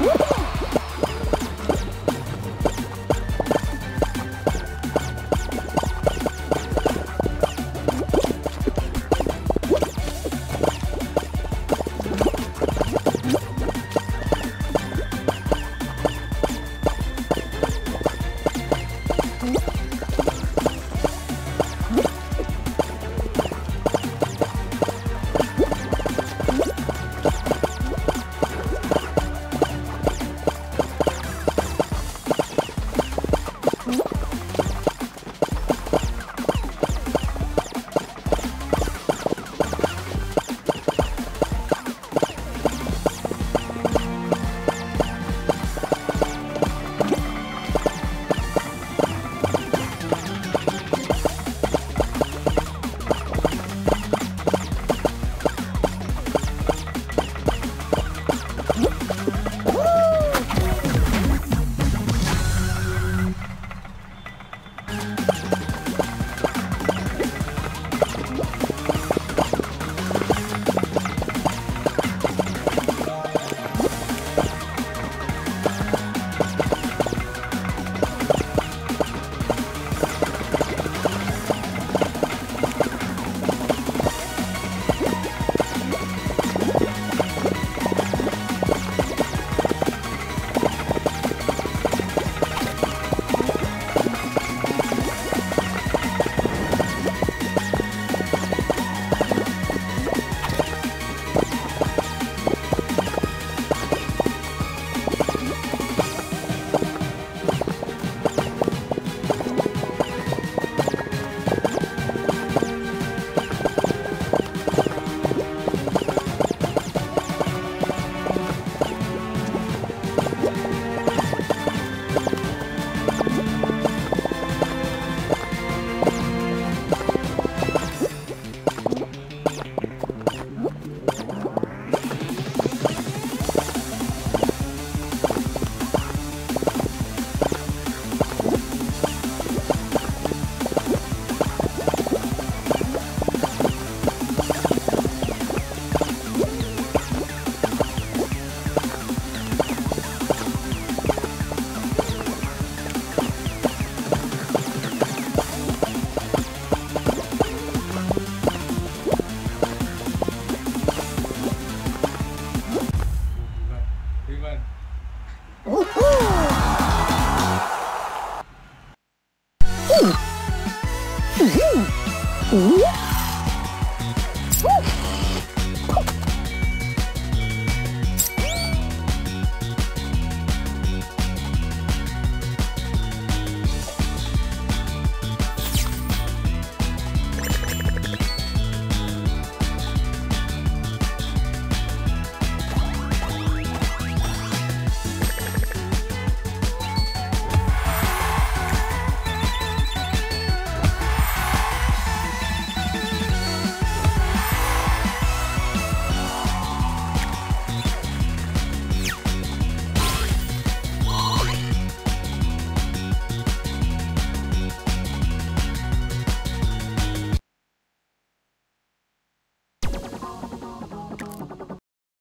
Woo! Ooh.